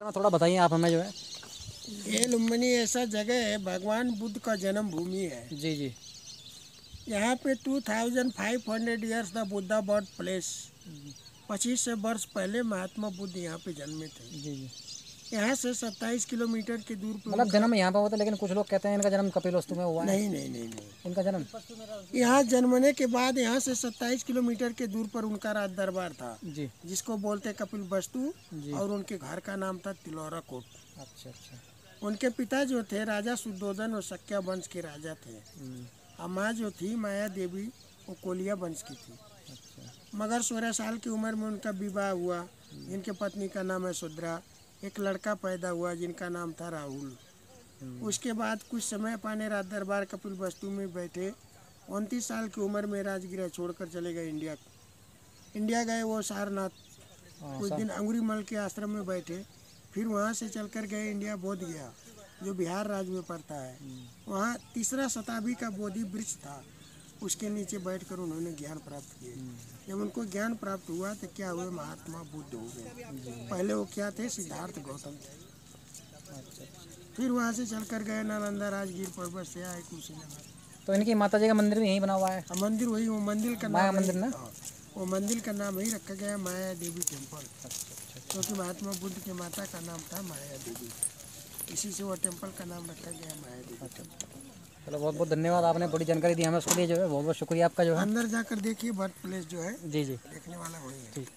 थोड़ा बताइए आप हमें जो है। ये लुम्बनी ऐसा जगह है भगवान बुद्ध का जन्म भूमि है। जी जी। यहाँ पे 2500 years the Buddha birth place पच्चीस से वर्ष पहले महात्मा बुद्ध यहाँ पे जन्मे थे। जी जी। यहाँ से 27 किलोमीटर की दूर मतलब जन्म यहाँ पे हुआ था लेकिन कुछ लोग कहते हैं इनका जन्म कपिल वस्तु में हुआ है। नहीं नहीं नहीं नहीं। इनका जन्म? यहाँ जन्मने के बाद यहाँ से 27 किलोमीटर के दूर पर उनका राज दरबार था जी। जिसको बोलते कपिल वस्तु और उनके घर का नाम था तिलौरा कोट। अच्छा अच्छा। उनके पिता जो थे राजा सुदोधन और सक्या वंश के राजा थे। हम्म, और माँ जो थी माया देवी वो कोलिया वंश की थी। अच्छा। मगर सोलह साल की उम्र में उनका विवाह हुआ। इनके पत्नी का नाम है सुद्रा। एक लड़का पैदा हुआ जिनका नाम था राहुल। उसके बाद कुछ समय पाने रात दरबार कपिल वस्तु में बैठे। उनतीस साल की उम्र में राजगृह छोड़कर चले गए इंडिया। इंडिया गए वो सारनाथ। हाँ, कुछ दिन अंगुरी मल के आश्रम में बैठे। फिर वहाँ से चलकर गए इंडिया बोध गया जो बिहार राज्य में पड़ता है। हम्म, वहाँ तीसरा शताब्दी का बोधि वृक्ष था। उसके नीचे बैठकर उन्होंने ज्ञान प्राप्त किए। जब उनको ज्ञान प्राप्त हुआ तो क्या हुए? महात्मा बुद्ध हो गए। पहले वो क्या थे? सिद्धार्थ गौतम थे। अच्छा फिर वहाँ से चलकर गए नालंदा राजगीर पर्वत से आए कुशीनगर। तो इनकी माता जी का मंदिर भी यहीं बना हुआ है? और मंदिर वही वो मंदिर का नाम मंदिर ना? हाँ, वो मंदिर का नाम वही रखा गया माया देवी टेंपल अच्छा क्योंकि महात्मा बुद्ध के माता का नाम था माया देवी। इसी से वो टेंपल का नाम रखा गया माया देवी टेंपल चलो बहुत बहुत धन्यवाद आपने बड़ी जानकारी दी हमें उसके लिए जो है बहुत बहुत शुक्रिया आपका जो है। अंदर जाकर देखिए बर्थ प्लेस जो है जी जी। देखने वाला वही है। ठीक